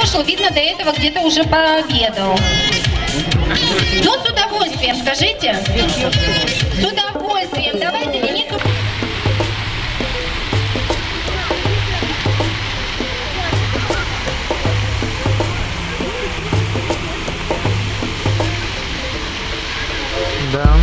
покушал, видно, до этого где-то уже пообедал. Ну, с удовольствием, скажите. С удовольствием. Давайте, Ленита. Да.